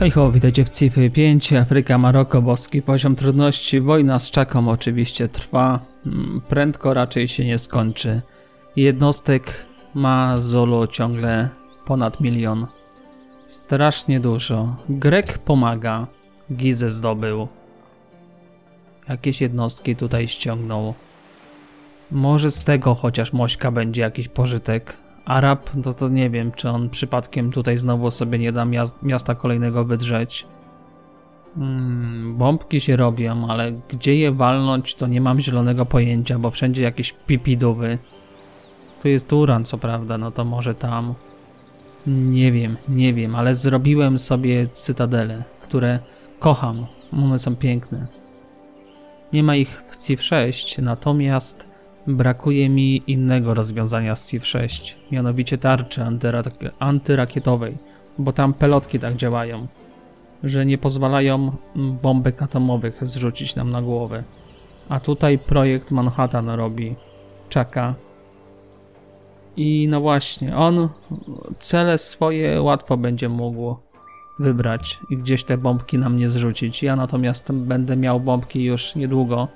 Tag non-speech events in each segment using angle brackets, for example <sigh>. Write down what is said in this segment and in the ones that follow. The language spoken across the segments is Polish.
Hej ho, witajcie w Cify 5, Afryka, Maroko, boski poziom trudności, wojna z czaką oczywiście trwa, mm, prędko raczej się nie skończy. Jednostek ma Zulu ciągle ponad milion. Strasznie dużo. Grek pomaga, Gizę zdobył. Jakieś jednostki tutaj ściągnął. Może z tego chociaż Mośka będzie jakiś pożytek. Arab, no to nie wiem, czy on przypadkiem tutaj znowu sobie nie da miast, miasta kolejnego wydrzeć. Hmm, bombki się robią, ale gdzie je walnąć, to nie mam zielonego pojęcia, bo wszędzie jakieś pipidówy. Tu jest uran, co prawda, no to może tam. Nie wiem, nie wiem, ale zrobiłem sobie cytadele, które kocham. One są piękne. Nie ma ich w CIV 6, natomiast brakuje mi innego rozwiązania z CIV 6, mianowicie tarczy antyra- antyrakietowej, bo tam pelotki tak działają, że nie pozwalają bombek atomowych zrzucić nam na głowę. A tutaj projekt Manhattan robi czaka. I no właśnie, on cele swoje łatwo będzie mógł wybrać i gdzieś te bombki na mnie zrzucić. Ja natomiast będę miał bombki już niedługo,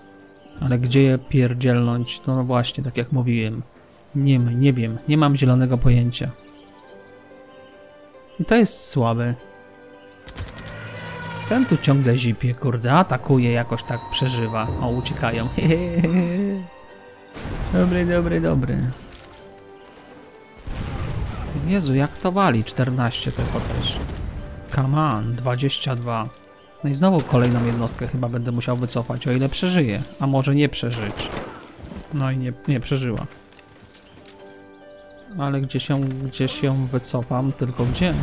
ale gdzie je pierdzielnąć? No, no właśnie, tak jak mówiłem. Nie, nie wiem, nie mam zielonego pojęcia. I to jest słabe. Ten tu ciągle zipie, kurde, atakuje, jakoś tak przeżywa. O, uciekają. <laughs> dobry, dobry, dobry. Jezu, jak to wali? 14 tylko też. Come on, 22. No i znowu kolejną jednostkę chyba będę musiał wycofać, o ile przeżyję. A może nie przeżyć. No i nie, nie przeżyła. Ale gdzie się, gdzie się wycofam? Tylko gdzie?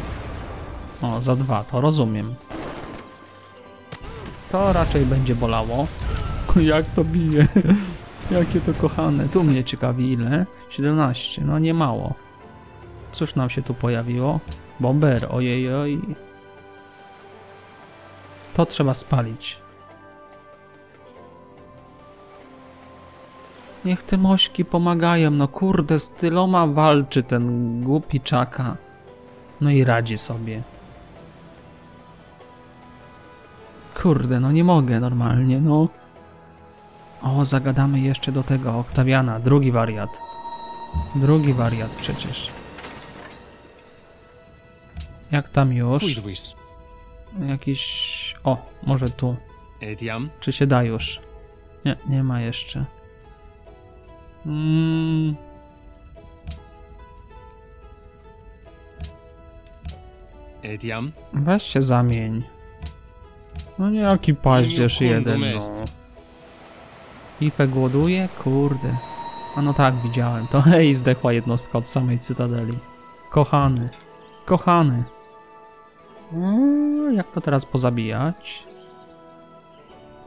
O, za dwa, to rozumiem. To raczej będzie bolało. <laughs> Jak to bije? <laughs> Jakie to kochane. Tu mnie ciekawi ile? 17, no nie mało. Cóż nam się tu pojawiło? Bomber, ojej, oj. To trzeba spalić. Niech te mośki pomagają, no kurde, z tyloma walczy ten głupi czaka. No i radzi sobie. Kurde, no nie mogę normalnie, no. O, zagadamy jeszcze do tego Oktawiana, drugi wariat. Drugi wariat przecież. Jak tam już? Quidvis. Jakiś... O, może tu. Etiam. Czy się da już? Nie, nie ma jeszcze. Mm. Etiam. Weź się zamień. No nie, jaki paździerz jeden, no. est. Ipę głoduje? Kurde. A no tak, widziałem. To <laughs> hej, zdechła jednostka od samej cytadeli. Kochany. Kochany. Mm, jak to teraz pozabijać?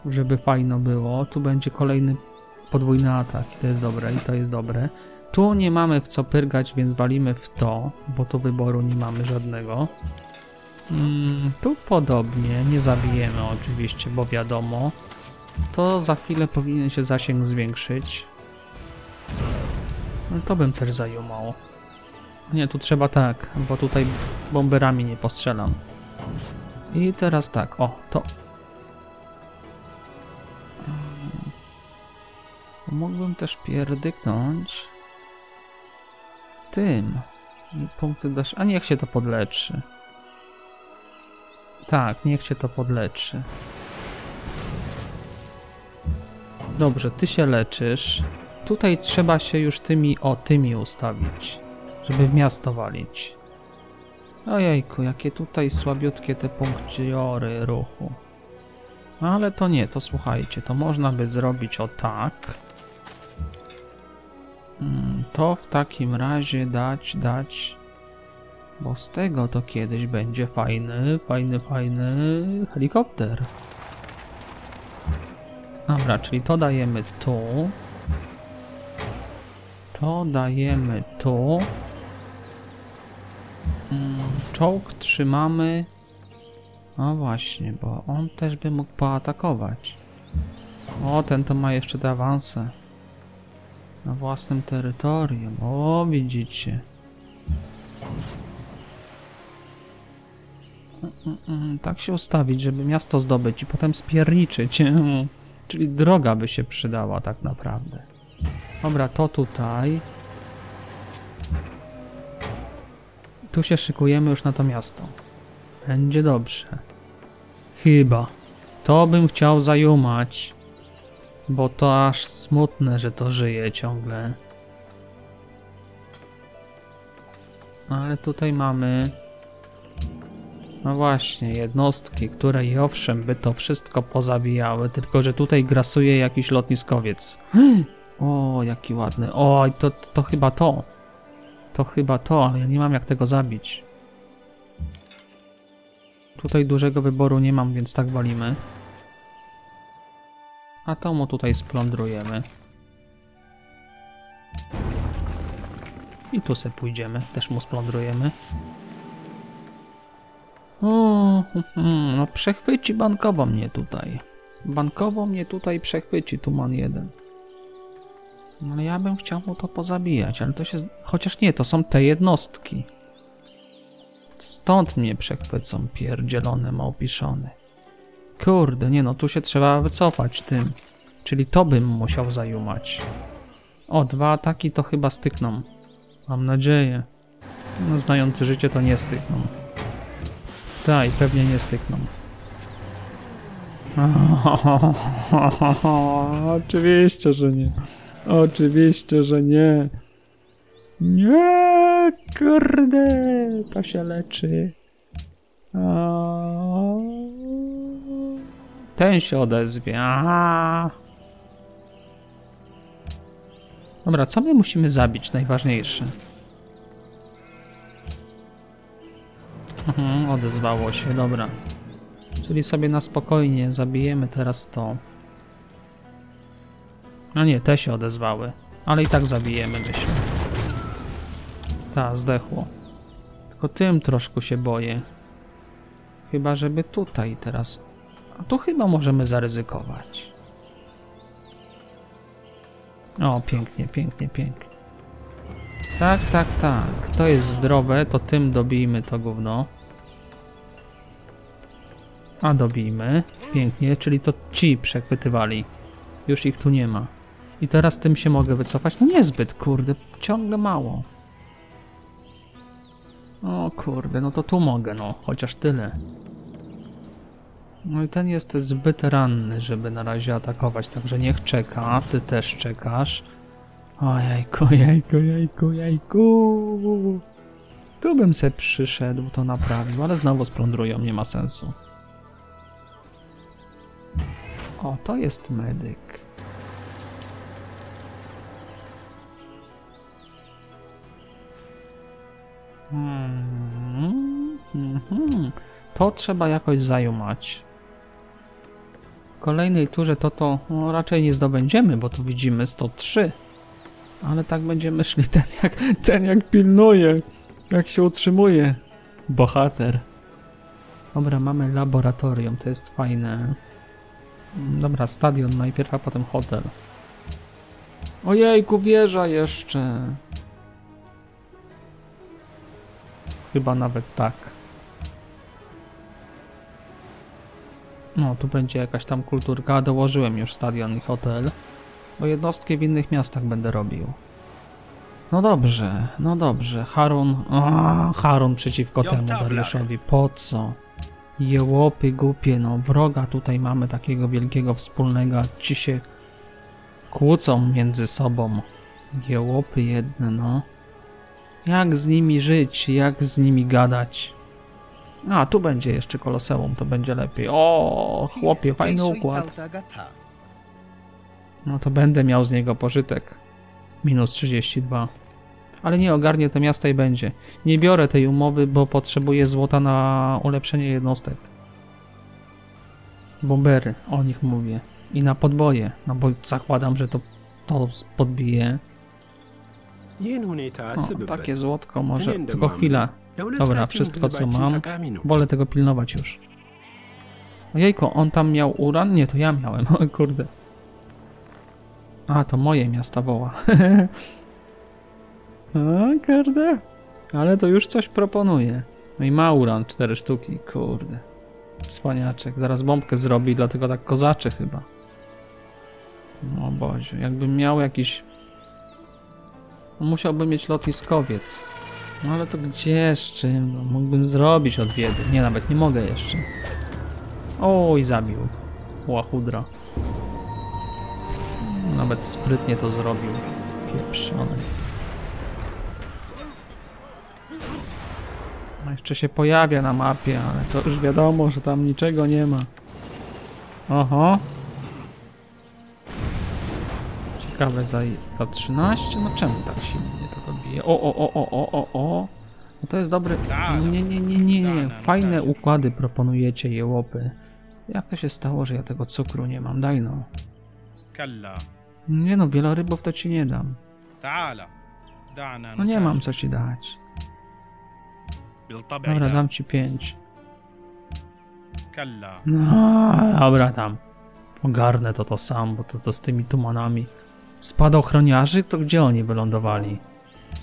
Żeby fajno było. Tu będzie kolejny podwójny atak. I to jest dobre, i to jest dobre. Tu nie mamy w co pyrgać, więc walimy w to, bo tu wyboru nie mamy żadnego. Mm, tu podobnie, nie zabijemy oczywiście, bo wiadomo. To za chwilę powinien się zasięg zwiększyć. No to bym też zajumał. Nie, tu trzeba tak, bo tutaj bomberami nie postrzelam. I teraz tak, o, to... Mógłbym też pierdyknąć tym. Punkty dasz... A niech się to podleczy. Tak, niech się to podleczy. Dobrze, ty się leczysz. Tutaj trzeba się już tymi, o, tymi ustawić, żeby w miasto walić. Ojejku, jakie tutaj słabiutkie te punkciory ruchu. Ale to nie, to słuchajcie, to można by zrobić o tak. Mm, To w takim razie dać, dać, bo z tego to kiedyś będzie fajny, fajny, fajny helikopter. Dobra, czyli to dajemy tu. To dajemy tu. Czołg trzymamy. No właśnie, bo on też by mógł poatakować. O, ten to ma jeszcze te awanse. Na własnym terytorium. O, widzicie. mm, tak się ustawić, żeby miasto zdobyć i potem spierniczyć. <laughs> Czyli droga by się przydała tak naprawdę. Dobra, to tutaj. Tu się szykujemy już na to miasto. Będzie dobrze. Chyba. To bym chciał zajumać. Bo to aż smutne, że to żyje ciągle. Ale tutaj mamy... No właśnie, jednostki, które i owszem by to wszystko pozabijały, tylko że tutaj grasuje jakiś lotniskowiec. <gasps> O, jaki ładny. Oj, to, to chyba to. To chyba to, ale ja nie mam jak tego zabić. Tutaj dużego wyboru nie mam, więc tak walimy. A to mu tutaj splądrujemy. I tu se pójdziemy, też mu splądrujemy. O, <laughs> no przechwyci bankowo mnie tutaj. Bankowo mnie tutaj przechwyci, tu man jeden. No ja bym chciał mu to pozabijać, ale to się... Chociaż nie, to są te jednostki. Stąd mnie przechwycą, pierdzielone małpiszony. Kurde, nie no, tu się trzeba wycofać tym. Czyli to bym musiał zajumać. O, dwa ataki to chyba stykną. Mam nadzieję. No, znający życie to nie stykną. Tak, pewnie nie stykną. <laughs> Oczywiście, że nie. Oczywiście, że nie. Nie, kurde, to się leczy. Ten się odezwie. Aha. Dobra, co my musimy zabić? Najważniejsze. Mhm, odezwało się, dobra. Czyli sobie na spokojnie zabijemy teraz to. No nie, te się odezwały. Ale i tak zabijemy, myślę. Ta, zdechło. Tylko tym troszkę się boję. Chyba, żeby tutaj teraz... A tu chyba możemy zaryzykować. O, pięknie, pięknie, pięknie. Tak, tak, tak. To jest zdrowe, to tym dobijmy to gówno. A dobijmy. Pięknie, czyli to ci przechwytywali. Już ich tu nie ma. I teraz tym się mogę wycofać? No niezbyt, kurde, ciągle mało. O kurde, no to tu mogę, no, chociaż tyle. No i ten jest zbyt ranny, żeby na razie atakować, także niech czeka, ty też czekasz. Ojejku, jejku, jejku, jejku. Tu bym se przyszedł, to naprawił, ale znowu splądrują, nie ma sensu. O, to jest medyk. Hmm. To trzeba jakoś zajumać. W kolejnej turze to to no, raczej nie zdobędziemy, bo tu widzimy 103. Ale tak będziemy szli <laughs> ten jak, ten jak pilnuje, jak się utrzymuje. Bohater. Dobra, mamy laboratorium, to jest fajne. Dobra, stadion najpierw, a potem hotel. Ojejku, wieża jeszcze. Chyba nawet tak. No, tu będzie jakaś tam kulturka. Dołożyłem już stadion i hotel. Bo jednostki w innych miastach będę robił. No dobrze, no dobrze. Harun... A, Harun przeciwko temu Dariuszowi. Po co? Jełopy głupie, no wroga tutaj mamy takiego wielkiego wspólnego, a ci się kłócą między sobą. Jełopy jedne, no. Jak z nimi żyć, jak z nimi gadać? A, tu będzie jeszcze koloseum, to będzie lepiej. O, chłopie, fajny układ. No to będę miał z niego pożytek. Minus 32. Ale nie ogarnie to miasta i będzie. Nie biorę tej umowy, bo potrzebuję złota na ulepszenie jednostek. Bombery, o nich mówię. I na podboje, no bo zakładam, że to, to podbije. O, takie złotko może. Tylko chwila. Dobra, wszystko co mam. Wolę tego pilnować już. Ojejko, on tam miał uran? Nie, to ja miałem. <laughs> O kurde. A, to moje miasta woła. <laughs> o kurde. Ale to już coś proponuje. No i Mauran, cztery sztuki, kurde. Cwaniaczek. Zaraz bombkę zrobi, dlatego tak kozaczy chyba. No Boże, jakbym miał jakiś... Musiałbym mieć lotniskowiec. No ale to gdzie z czym? No, mógłbym zrobić od biedy. Nie, nawet nie mogę jeszcze. Oj, zabił. Łachudra. Nawet sprytnie to zrobił. Pieprzony. No jeszcze się pojawia na mapie, ale to już wiadomo, że tam niczego nie ma. Oho. Ciekawe za, za 13? No czemu tak silnie to to bije? O, o, o, o, o, o, o. No to jest dobre. Nie, nie, nie, nie, nie. Fajne układy proponujecie, jełopy. Jak to się stało, że ja tego cukru nie mam? Daj no. Nie no, wielorybów to ci nie dam. No nie mam co ci dać. Dobra, dam ci pięć. No, dobra tam. Ogarnę to to sam, bo to, to z tymi tumanami. Spadochroniarzy? To gdzie oni wylądowali?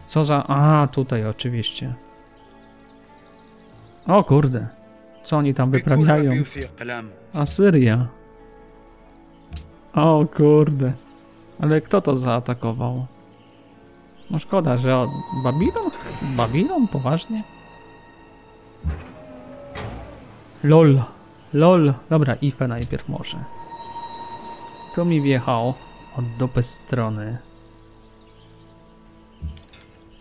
Co za... A, tutaj oczywiście. O kurde. Co oni tam wyprawiają? Asyria. O kurde. Ale kto to zaatakował? No szkoda, że od... Babilon? Babilon? Poważnie? LOL. LOL. Dobra, Ife najpierw może. Tu mi wjechał od dupy strony.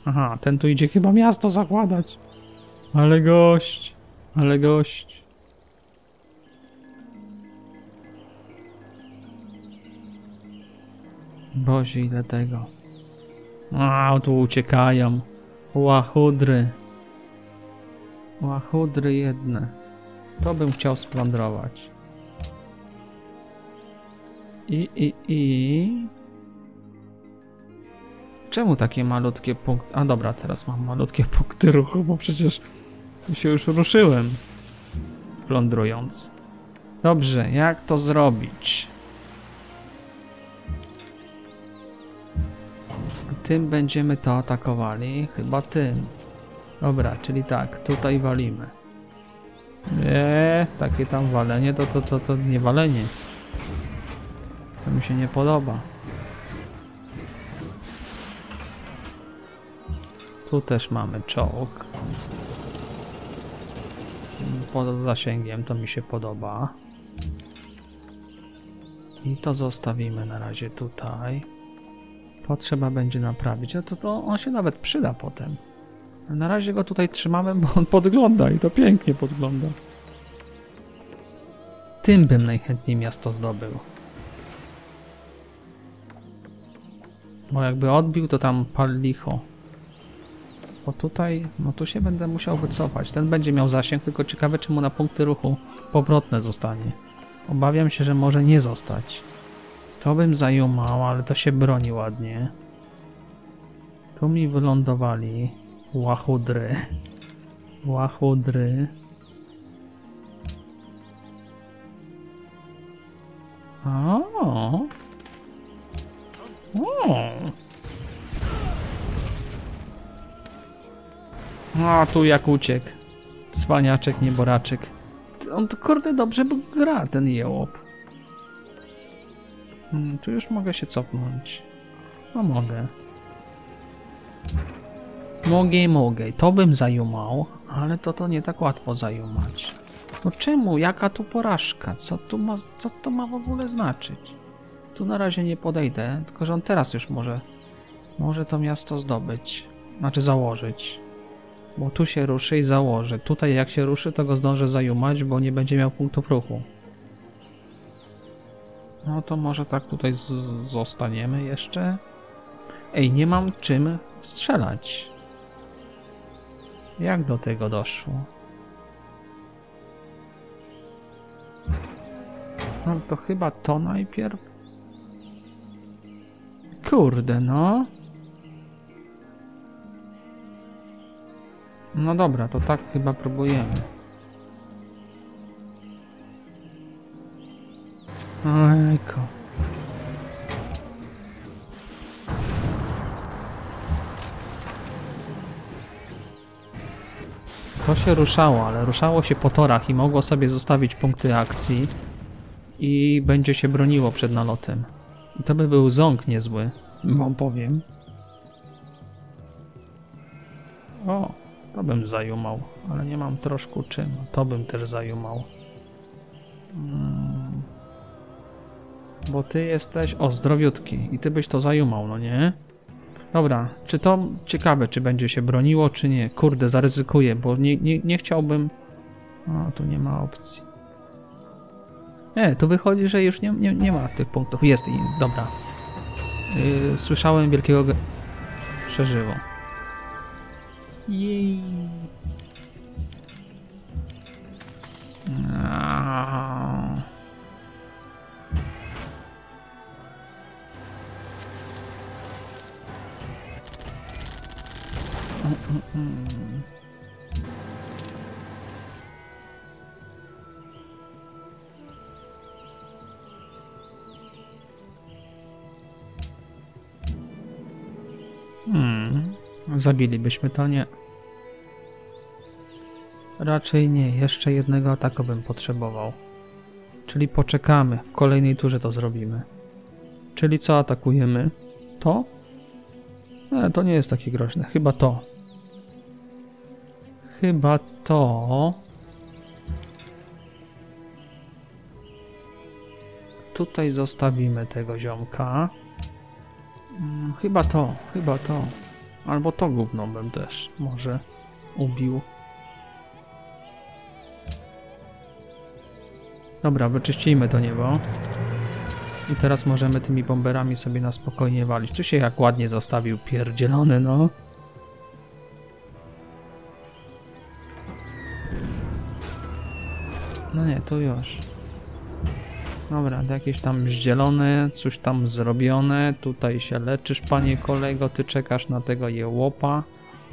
Aha, ten tu idzie chyba miasto zakładać. Ale gość. Ale gość. Boże, ile tego. A, tu uciekają. Łachudry. Łachudry jedne. To bym chciał splądrować. I, i, i... Czemu takie malutkie punkty... A dobra, teraz mam malutkie punkty ruchu, bo przecież się już ruszyłem. Plądrując. Dobrze, jak to zrobić? Tym będziemy to atakowali. Chyba tym. Dobra, czyli tak, tutaj walimy. Nie, takie tam walenie to, to, to, to nie walenie. To mi się nie podoba. Tu też mamy czołg. Pod zasięgiem to mi się podoba. I to zostawimy na razie tutaj. To trzeba będzie naprawić. No to, to on się nawet przyda potem. Na razie go tutaj trzymamy, bo on podgląda i to pięknie podgląda. Tym bym najchętniej miasto zdobył. Bo jakby odbił, to tam pal licho. Bo tutaj, no tu się będę musiał wycofać. Ten będzie miał zasięg, tylko ciekawe, czy mu na punkty ruchu powrotne zostanie. Obawiam się, że może nie zostać. To bym zajumał, ale to się broni ładnie. Tu mi wylądowali łachudry. Łachudry. O. A tu jak uciekł. Cwaniaczek, nieboraczek. On to kurde dobrze gra ten jełop. Hmm, tu już mogę się cofnąć. No mogę. Mogę, mogę. To bym zajumał, ale to to nie tak łatwo zajumać. No czemu? Jaka tu porażka? Co tu ma, co to ma w ogóle znaczyć? Tu na razie nie podejdę, tylko że on teraz już może, może to miasto zdobyć. Znaczy założyć. Bo tu się ruszy i założy. Tutaj jak się ruszy, to go zdążę zajumać, bo nie będzie miał punktów ruchu. No to może tak tutaj zostaniemy jeszcze. Ej, nie mam czym strzelać. Jak do tego doszło? No to chyba to najpierw. Kurde, no. No dobra, to tak chyba próbujemy. Ojko. To się ruszało, ale ruszało się po torach i mogło sobie zostawić punkty akcji i będzie się broniło przed nalotem. I to by był ząg niezły, wam powiem. O, to bym zajumał, ale nie mam troszkę czym. To bym też zajumał. Mm. Bo ty jesteś, o, zdrowiutki i ty byś to zajumał, no nie? Dobra, czy to ciekawe, czy będzie się broniło, czy nie? Kurde, zaryzykuję, bo nie, nie, nie chciałbym... O, tu nie ma opcji. Nie, to wychodzi, że już nie, nie, nie ma tych punktów. Jest i dobra. Yy, słyszałem wielkiego... ge- Przeżyło. Jej. Aaaa. Hmm. Zabilibyśmy to nie. Raczej nie, jeszcze jednego ataku bym potrzebował. Czyli poczekamy, w kolejnej turze to zrobimy. Czyli co atakujemy? To? E, to nie jest takie groźne, chyba to. Chyba to. Tutaj zostawimy tego ziomka. Mm, Chyba to, chyba to. Albo to gówno bym też może ubił. Dobra, wyczyścimy to niebo. I teraz możemy tymi bomberami sobie na spokojnie walić. Tu się jak ładnie zostawił pierdzielony, no. No nie, to już. Dobra, jakieś tam zdzielone, coś tam zrobione. Tutaj się leczysz, panie kolego. Ty czekasz na tego jełopa.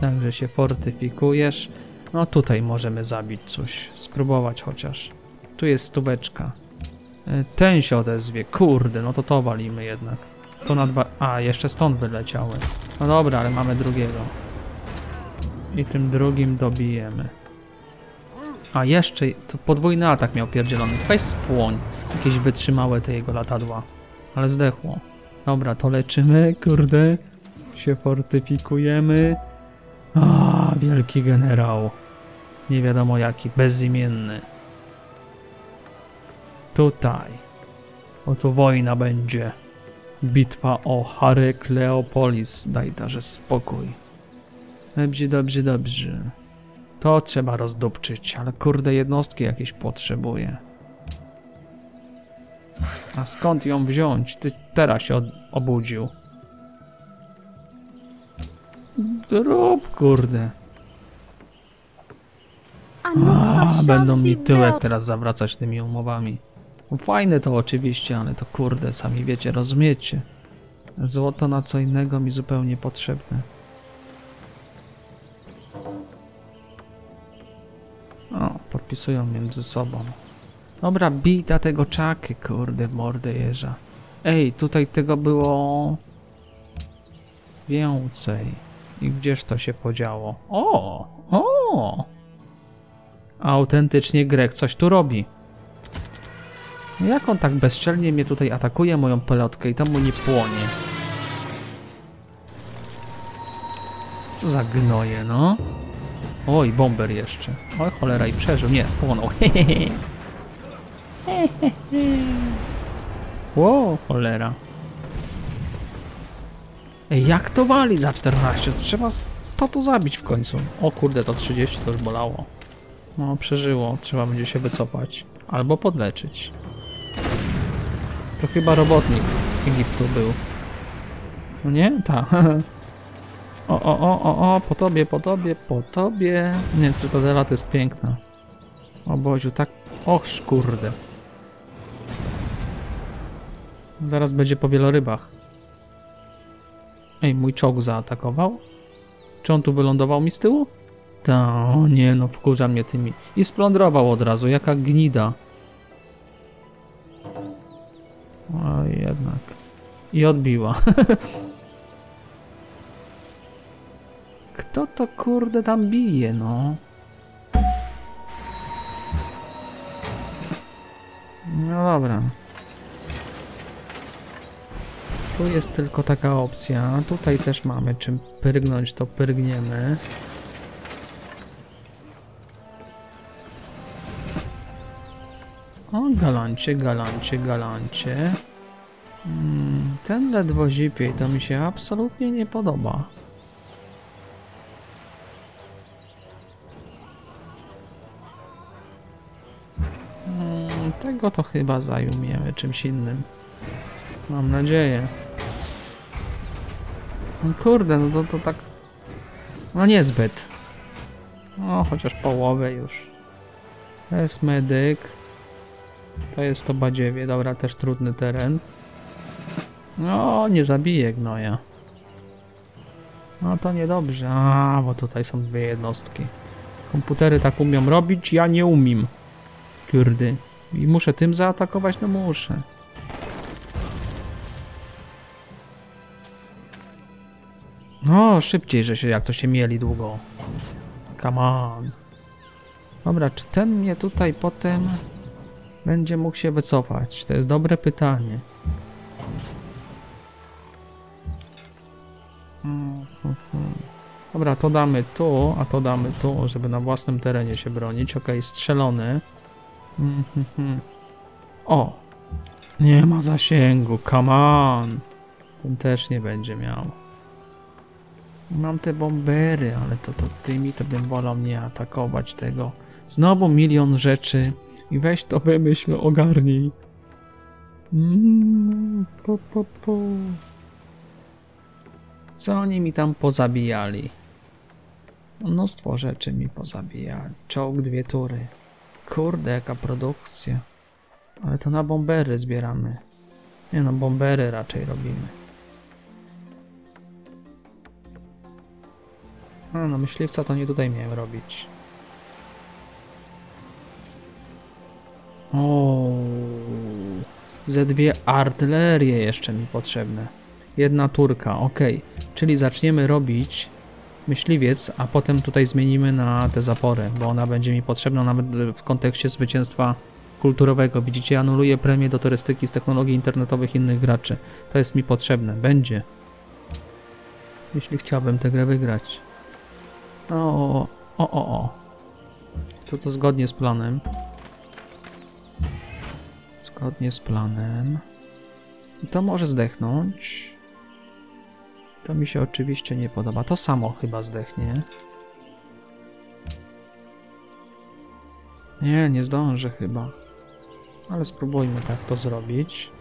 Także się fortyfikujesz. No tutaj możemy zabić coś. Spróbować chociaż. Tu jest stóweczka. E, Ten się odezwie. Kurde, no to to walimy jednak. To na dwa... A, jeszcze stąd wyleciały. No dobra, ale mamy drugiego. I tym drugim dobijemy. A jeszcze, to podwójny atak miał pierdzielony. Weź spłoń. Jakieś wytrzymałe te jego latadła. Ale zdechło. Dobra, to leczymy, kurde. Się fortyfikujemy. A, wielki generał. Nie wiadomo jaki, bezimienny. Tutaj. Oto wojna będzie. Bitwa o Harekleopolis. Daj darze spokój. Dobrze, dobrze, dobrze. To trzeba rozdupczyć, ale kurde jednostki jakieś potrzebuję. A skąd ją wziąć? Ty teraz się obudził. Drób, kurde. A, będą mi tyłek teraz zawracać tymi umowami. No Fajne to oczywiście, ale to kurde, sami wiecie, rozumiecie. Złoto na co innego mi zupełnie potrzebne. O, podpisują między sobą. Dobra, bita tego czaky, kurde, mordę jeża. Ej, tutaj tego było... Więcej. I gdzież to się podziało? O! O! Autentycznie Grek coś tu robi. Jak on tak bezczelnie mnie tutaj atakuje, moją pelotkę i tam mu nie płonie? Co za gnoje, no? Oj, bomber jeszcze. Oj, cholera i przeżył. Nie, spłonął. <laughs> <laughs> Ło, cholera. Jak to wali za 14? To trzeba to tu zabić w końcu. O kurde, to 30 to już bolało. No, przeżyło. Trzeba będzie się wycofać. Albo podleczyć. To chyba robotnik Egiptu był. No nie? Tak. <laughs> O, o, o, o, o, po tobie, po tobie, po tobie. Nie, Cytadela to jest piękna. O Boziu, tak... Och, kurde. Zaraz będzie po wielorybach. Ej, mój czołg zaatakował? Czy on tu wylądował mi z tyłu? Ta, o nie, no wkurza mnie tymi. I splądrował od razu, jaka gnida. O, jednak. I odbiła. <laughs> Kto to kurde tam bije, no? No dobra. Tu jest tylko taka opcja. Tutaj też mamy czym pyrgnąć, to pyrgniemy. O, galancie, galancie, galancie. Mm, ten ledwo zipiej to mi się absolutnie nie podoba. Mm, tego to chyba zajumiemy czymś innym. Mam nadzieję. No kurde, no to, to tak... No niezbyt. No, chociaż połowę już. To jest medyk. To jest to badziewie, dobra, też trudny teren. No, nie zabije gnoja. No to niedobrze. A, bo tutaj są dwie jednostki. Komputery tak umią robić, ja nie umiem. Kurde. I muszę tym zaatakować? No muszę. No, szybciej, że się jak to się mieli długo. Come on. Dobra, czy ten mnie tutaj potem będzie mógł się wycofać? To jest dobre pytanie. Dobra, to damy tu, a to damy tu, żeby na własnym terenie się bronić. Okej, strzelony. O! Nie ma zasięgu, come on! Ten też nie będzie miał. Mam te bombery, ale to, to tymi to bym wolał nie atakować tego. Znowu milion rzeczy i weź to wymyśl, ogarnij. Mm, po, po, po. Co oni mi tam pozabijali? Mnóstwo rzeczy mi pozabijali. Czołg dwie tury. Kurde, jaka produkcja. Ale to na bombery zbieramy. Nie no, bombery raczej robimy. No, myśliwca to nie tutaj miałem robić. O, ze dwie artylerie jeszcze mi potrzebne. Jedna turka, ok. Czyli zaczniemy robić myśliwiec, a potem tutaj zmienimy na te zapory, bo ona będzie mi potrzebna nawet w kontekście zwycięstwa kulturowego. Widzicie, anuluję premię do turystyki z technologii internetowych innych graczy. To jest mi potrzebne. Będzie. Jeśli chciałbym tę grę wygrać. O, o, o, o. To to zgodnie z planem. Zgodnie z planem. I to może zdechnąć. To mi się oczywiście nie podoba. To samo chyba zdechnie. Nie, nie zdążę chyba. Ale spróbujmy tak to zrobić.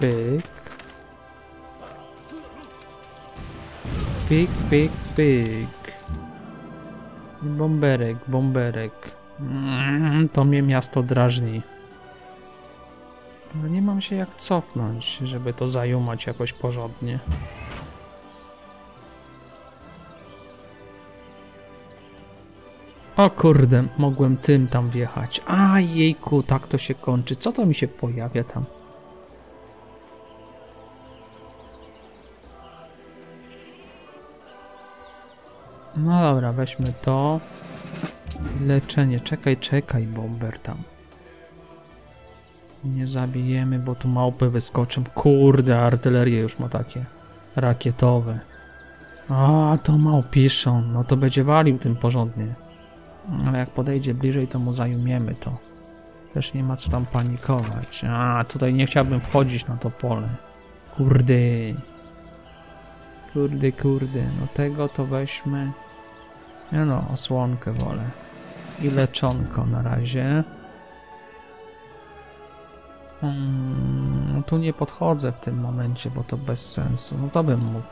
Pyk. Pyk, pyk, pyk. Bomberek, bomberek. Mm, to mnie miasto drażni. Ale nie mam się jak cofnąć, żeby to zajumać jakoś porządnie. O kurde, mogłem tym tam wjechać. A jejku, tak to się kończy. Co to mi się pojawia tam? No dobra, weźmy to. Leczenie. Czekaj, czekaj, bomber tam. Nie zabijemy, bo tu małpy wyskoczą. Kurde, artylerie już ma takie rakietowe. A, to małpiszą. No to będzie walił tym porządnie. Ale jak podejdzie bliżej, to mu zajumiemy to. Też nie ma co tam panikować. A, tutaj nie chciałbym wchodzić na to pole. Kurde. Kurde, kurde. No tego to weźmy. Nie no, osłonkę wolę. I leczonko na razie. Hmm, tu nie podchodzę w tym momencie, bo to bez sensu. No to bym mógł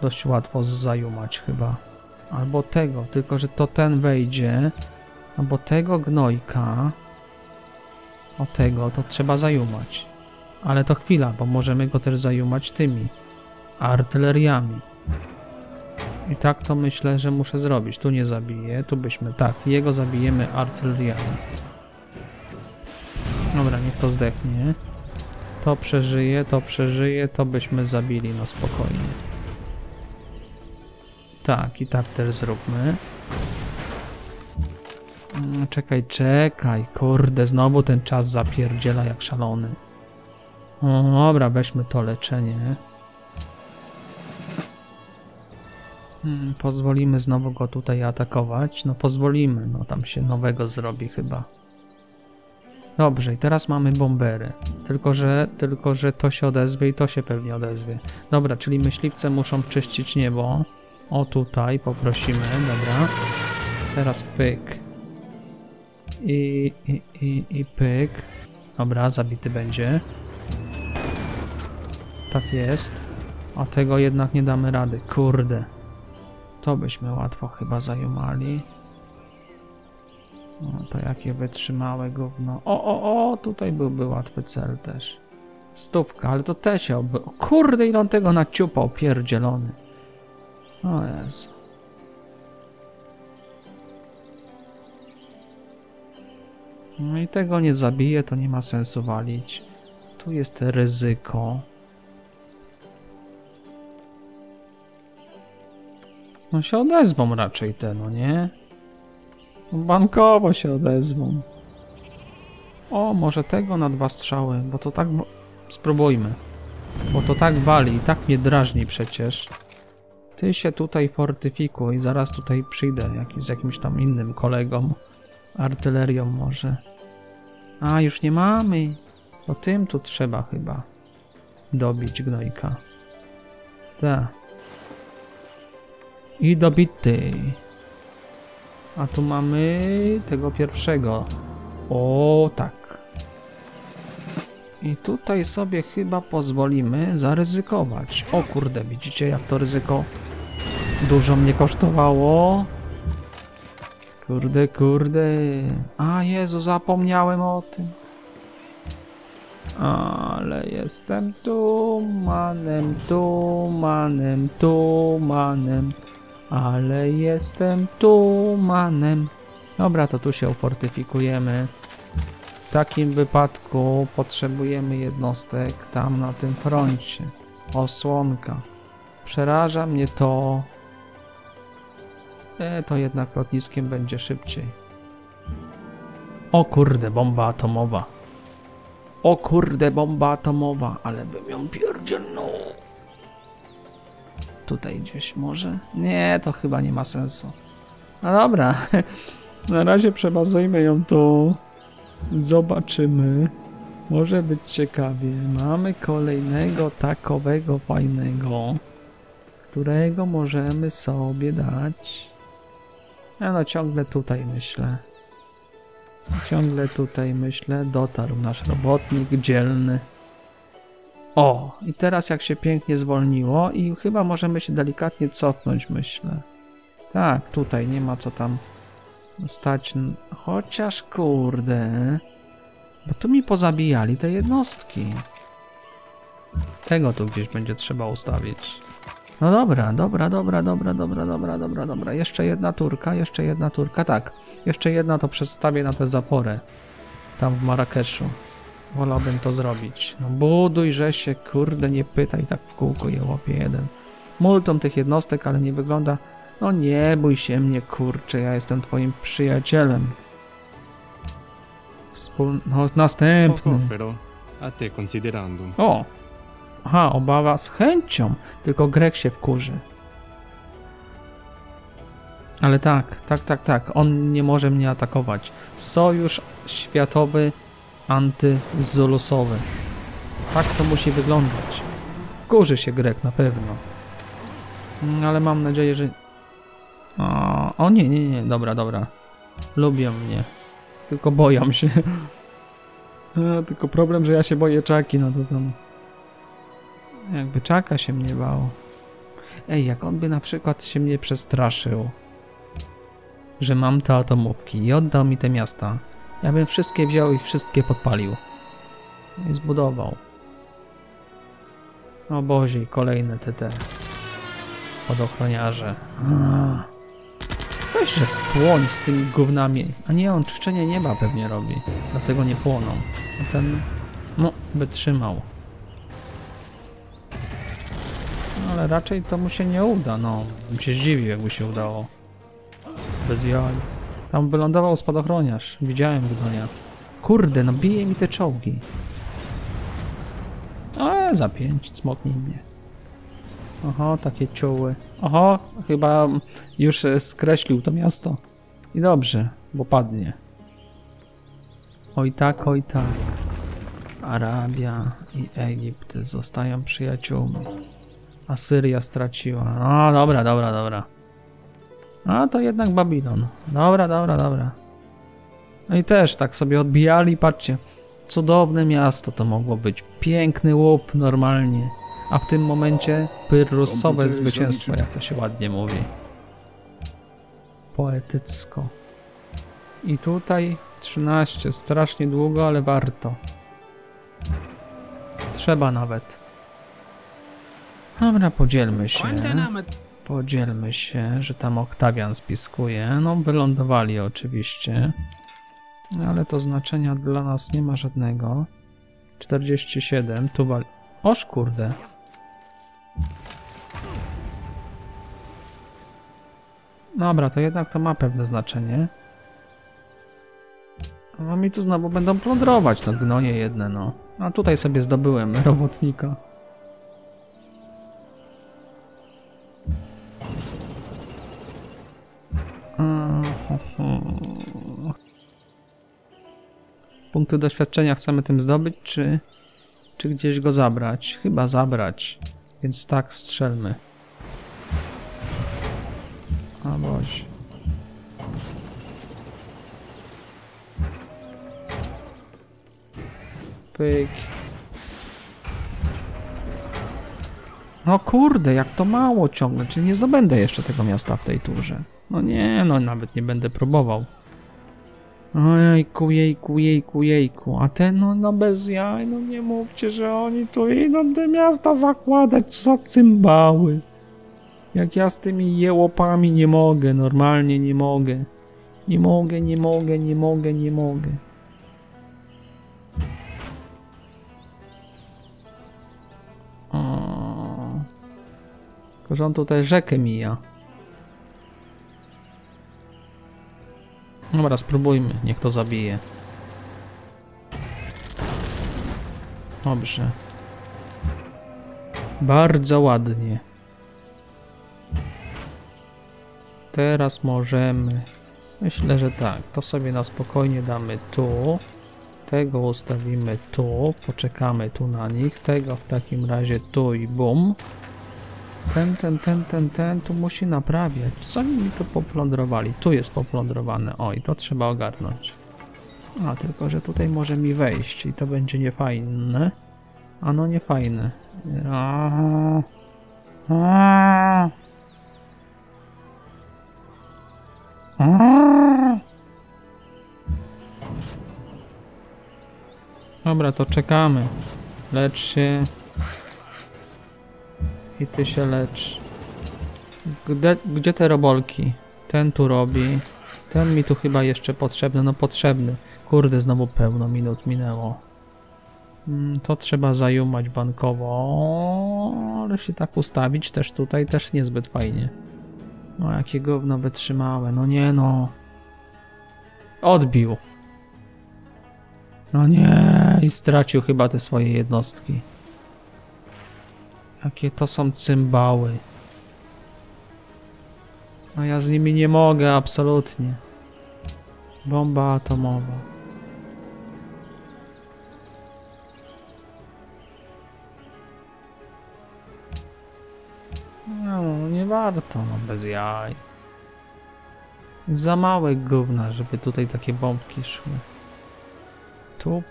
dość łatwo zajumać chyba. Albo tego, tylko że to ten wejdzie. Albo tego gnojka. O tego to trzeba zajumać. Ale to chwila, bo możemy go też zajumać tymi artyleriami. I tak to myślę, że muszę zrobić. Tu nie zabiję, tu byśmy... Tak, jego zabijemy artyleriami. Dobra, niech to zdechnie. To przeżyje, to przeżyje, to byśmy zabili na spokojnie. Tak, i tak też zróbmy. Mm, Czekaj, czekaj, kurde, znowu ten czas zapierdziela jak szalony. O, dobra, weźmy to leczenie. Hmm, pozwolimy znowu go tutaj atakować. No pozwolimy, no tam się nowego zrobi chyba. Dobrze, i teraz mamy bombery. Tylko że, tylko, że to się odezwie i to się pewnie odezwie. Dobra, czyli myśliwce muszą czyścić niebo. O tutaj poprosimy, dobra. Teraz pyk. I, i, i, i pyk. Dobra, zabity będzie. Tak jest. A tego jednak nie damy rady. Kurde. To byśmy łatwo chyba zajumali. No to jakie wytrzymałe gówno. O, o, o, tutaj byłby łatwy cel też. Stówka, ale to też się oby... Kurde, ile on tego naciupał, pierdzielony. O Jezu. No i tego nie zabije, to nie ma sensu walić. Tu jest ryzyko. No się odezwą raczej te, no nie? Bankowo się odezwą. O, może tego na dwa strzały, bo to tak... Spróbujmy. Bo to tak wali i tak mnie drażni przecież. Ty się tutaj fortyfikuj, zaraz tutaj przyjdę jak, z jakimś tam innym kolegą. Artylerią może. A, już nie mamy. To tym tu trzeba chyba dobić gnojka. Tak. I dobity. A tu mamy tego pierwszego. O, tak. I tutaj sobie chyba pozwolimy zaryzykować. O kurde, widzicie jak to ryzyko dużo mnie kosztowało? Kurde, kurde. A Jezu, zapomniałem o tym. Ale jestem tumanem, tumanem, tumanem. Ale jestem tumanem. Dobra, to tu się ufortyfikujemy. W takim wypadku potrzebujemy jednostek tam na tym froncie. Osłonka. Przeraża mnie to. E, to jednak lotniskiem będzie szybciej. O kurde, bomba atomowa. O kurde, bomba atomowa, ale bym ją pierdzielnął. Tutaj gdzieś może? Nie, to chyba nie ma sensu. No dobra. <laughs> Na razie przebazujmy ją tu. Zobaczymy. Może być ciekawie. Mamy kolejnego takowego fajnego, którego możemy sobie dać. Ja no ciągle tutaj myślę. Ciągle tutaj myślę. Dotarł nasz robotnik dzielny. O, i teraz jak się pięknie zwolniło i chyba możemy się delikatnie cofnąć, myślę. Tak, tutaj nie ma co tam stać. Chociaż kurde. Bo tu mi pozabijali te jednostki. Tego tu gdzieś będzie trzeba ustawić. No dobra, dobra, dobra, dobra, dobra, dobra, dobra, dobra. Jeszcze jedna turka, jeszcze jedna turka. Tak, jeszcze jedna to przedstawię na tę zaporę. Tam w Marrakeszu. Wolałbym to zrobić. No buduj, że się, kurde, nie pytaj tak w kółko je łapie jeden. Multum tych jednostek, ale nie wygląda... No nie bój się mnie, kurczę, ja jestem twoim przyjacielem. Wspól... No, następny. A te considerandum. O! Aha, obawa z chęcią, tylko Grek się wkurzy. Ale tak, tak, tak, tak, on nie może mnie atakować. Sojusz światowy antyzulusowy. Tak to musi wyglądać. Wkurzy się Grek na pewno. Mm, Ale mam nadzieję, że... O, o nie, nie, nie, dobra, dobra. Lubią mnie. Tylko boją się. <laughs> Tylko problem, że ja się boję czaki, no to tam... Jakby czaka się mnie bał. Ej, jak on by na przykład się mnie przestraszył, że mam te atomówki i oddał mi te miasta, ja bym wszystkie wziął i wszystkie podpalił. I zbudował. O Bozie, kolejne te te spadochroniarze. Weź, że spłoń z tymi gównami. A nie, on czyszczenie nieba pewnie robi. Dlatego nie płoną. A ten, no, wytrzymał. No, ale raczej to mu się nie uda, no. Bym się zdziwił, jakby się udało. Bez jaj. Tam wylądował spadochroniarz. Widziałem gnoja. Kurde, no bije mi te czołgi. A, za pięć, cmoknij mnie. Oho, takie cioły. Oho, chyba już e, skreślił to miasto. I dobrze, bo padnie. Oj tak, oj tak. Arabia i Egipt zostają przyjaciółmi. Asyria straciła. No dobra, dobra, dobra. A to jednak Babilon. Dobra, dobra, dobra. No i też tak sobie odbijali, patrzcie. Cudowne miasto to mogło być. Piękny łup normalnie. A w tym momencie pyrrusowe zwycięstwo, jak to się ładnie mówi. Poetycko. I tutaj 13, strasznie długo, ale warto. Trzeba nawet. Dobra, podzielmy się. Podzielmy się, że tam Oktawian spiskuje. No, wylądowali oczywiście. Ale to znaczenia dla nas nie ma żadnego. 47, tu wali... Oż kurde. Dobra, to jednak to ma pewne znaczenie. No mi tu znowu będą plądrować, no gnoje jedne, no. A tutaj sobie zdobyłem robotnika. Punkty doświadczenia chcemy tym zdobyć, czy, czy gdzieś go zabrać? Chyba zabrać, więc tak strzelmy. A boś. Pyk. No kurde, jak to mało ciągle, czy nie zdobędę jeszcze tego miasta w tej turze? No nie, no nawet nie będę próbował. Ojejku, jejku, jejku, jejku. A ten, no, no bez jaj, no nie mówcie, że oni tu idą te miasta zakładać, co cymbały. Jak ja z tymi jełopami nie mogę, normalnie nie mogę. Nie mogę, nie mogę, nie mogę, nie mogę. Tylko, że on tutaj rzekę mija. Dobra, spróbujmy. Niech to zabije. Dobrze. Bardzo ładnie. Teraz możemy. Myślę, że tak. To sobie na spokojnie damy tu. Tego ustawimy tu. Poczekamy tu na nich. Tego w takim razie tu i bum. Ten, ten, ten, ten, ten tu musi naprawiać. Co mi to poplądrowali? Tu jest poplądrowane. Oj, to trzeba ogarnąć. A, tylko, że tutaj może mi wejść i to będzie niefajne. A no niefajne. A, a, a. Dobra, to czekamy. Lecz się. I ty się lecz. Gdzie, gdzie te robolki? Ten tu robi. Ten mi tu chyba jeszcze potrzebny. No potrzebny. Kurde, znowu pełno minut minęło. Mm, To trzeba zajumać bankowo. Ale się tak ustawić też tutaj też niezbyt fajnie. No jakie gówno wytrzymałe. No nie no. Odbił. No nie. I stracił chyba te swoje jednostki. Jakie to są cymbały. No ja z nimi nie mogę, absolutnie. Bomba atomowa. No, nie warto, no bez jaj. Za małe gówna, żeby tutaj takie bombki szły. Tu...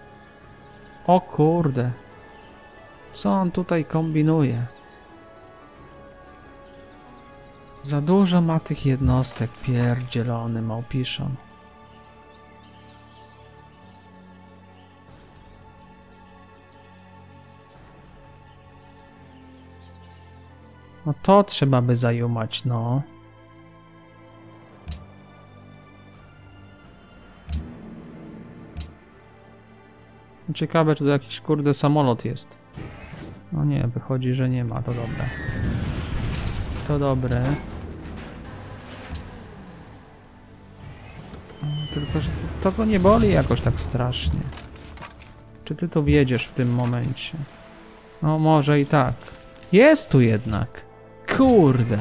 O kurde. Co on tutaj kombinuje? Za dużo ma tych jednostek, pierdzielony małpiszon. No to trzeba by zajumać, no. Ciekawe, czy to jakiś kurde samolot jest. No nie, wychodzi, że nie ma, to dobre. To dobre. Tylko, że to, to go nie boli jakoś tak strasznie. Czy ty to wiedziesz w tym momencie? No może i tak. Jest tu jednak. Kurde.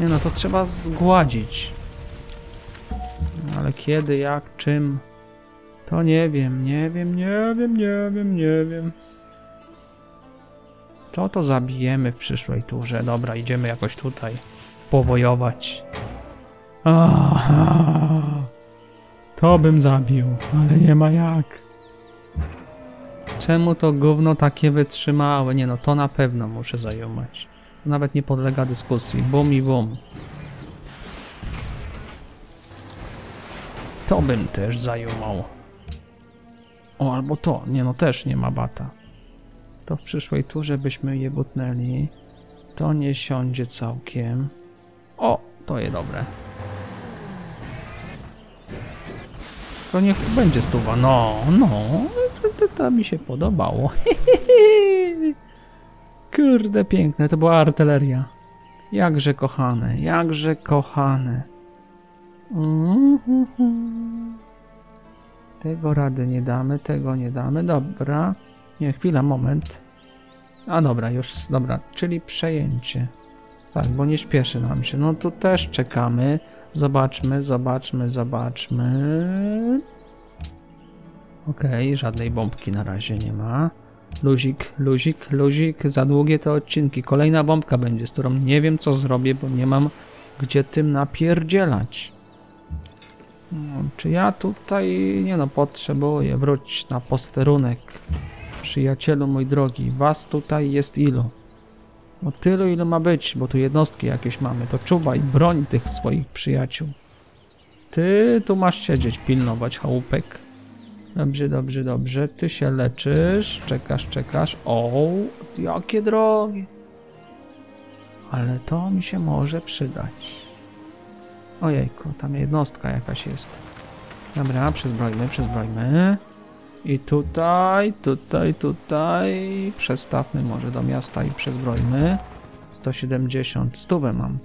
Nie no, to trzeba zgładzić. Ale kiedy, jak, czym? To nie wiem, nie wiem, nie wiem, nie wiem, nie wiem. To to zabijemy w przyszłej turze. Dobra, idziemy jakoś tutaj powojować. Aha. To bym zabił, ale nie ma jak. Czemu to gówno takie wytrzymałe? Nie no, to na pewno muszę zajmować. Nawet nie podlega dyskusji. Bum i bum. To bym też zajmował. O, albo to. Nie no, też nie ma bata. To w przyszłej turze byśmy je butnęli. To nie siądzie całkiem. O, to jest dobre. To niech tu będzie stuwa. No, no, to, to, to mi się podobało. <laughs> Kurde, piękne, to była artyleria. Jakże kochane, jakże kochane. Mhm. Tego rady nie damy, tego nie damy. Dobra. Nie, chwila, moment. A dobra, już, dobra, czyli przejęcie. Tak, bo nie śpieszy nam się. No tu też czekamy. Zobaczmy, zobaczmy, zobaczmy. Okej, żadnej bombki na razie nie ma. Luzik, luzik, luzik. Za długie te odcinki. Kolejna bombka będzie, z którą nie wiem co zrobię, bo nie mam gdzie tym napierdzielać. No, czy ja tutaj, nie no, potrzebuję wrócić na posterunek. Przyjacielu mój drogi, was tutaj jest ilu? No tylu ile ma być, bo tu jednostki jakieś mamy, to czuwaj, broń tych swoich przyjaciół. Ty tu masz siedzieć, pilnować chałupek. Dobrze, dobrze, dobrze. Ty się leczysz, czekasz, czekasz. O, jakie drogie. Ale to mi się może przydać. Ojejku, tam jednostka jakaś jest. Dobra, przezbrojmy, przezbrojmy. I tutaj, tutaj, tutaj. Przestawmy może do miasta i przezbrojmy. 170, stówę mam.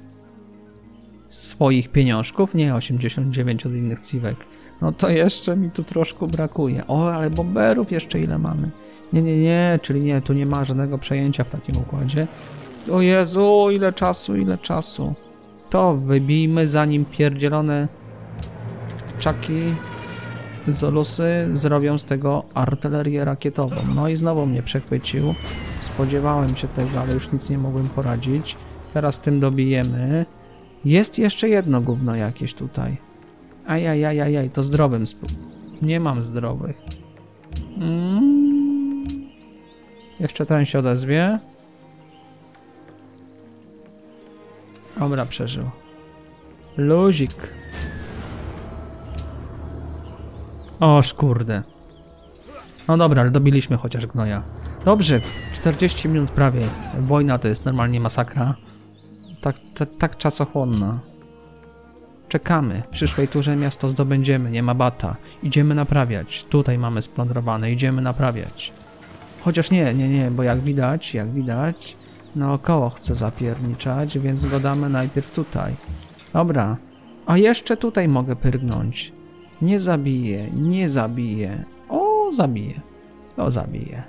Swoich pieniążków? Nie, 89 od innych ciwek. No to jeszcze mi tu troszkę brakuje. O, ale bomberów jeszcze ile mamy? Nie, nie, nie, czyli nie, tu nie ma żadnego przejęcia w takim układzie. O Jezu, ile czasu, ile czasu. To wybijmy zanim pierdzielone czaki Zolusy zrobią z tego artylerię rakietową. No i znowu mnie przechwycił. Spodziewałem się tego, ale już nic nie mogłem poradzić. Teraz tym dobijemy. Jest jeszcze jedno gówno jakieś tutaj. Ajajajajaj, to zdrowym sp... Nie mam zdrowych. Mm. Jeszcze ten się odezwie. Dobra, przeżył. Luzik. Oż kurde. No dobra, ale dobiliśmy chociaż gnoja. Dobrze, 40 minut prawie. Wojna to jest normalnie masakra. Tak, tak, tak czasochłonna. Czekamy. W przyszłej turze miasto zdobędziemy, nie ma bata. Idziemy naprawiać. Tutaj mamy splądrowane, idziemy naprawiać. Chociaż nie, nie, nie, bo jak widać, jak widać, naokoło chce zapierniczać, więc go najpierw tutaj. Dobra. A jeszcze tutaj mogę pyrgnąć. Nie zabije, nie zabije. O, zabije. O, zabije.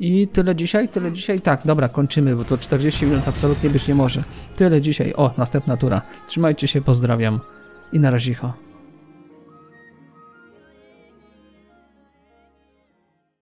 I tyle dzisiaj, tyle dzisiaj. Tak, dobra, kończymy, bo to 40 minut absolutnie być nie może. Tyle dzisiaj. O, następna tura. Trzymajcie się, pozdrawiam i na razie.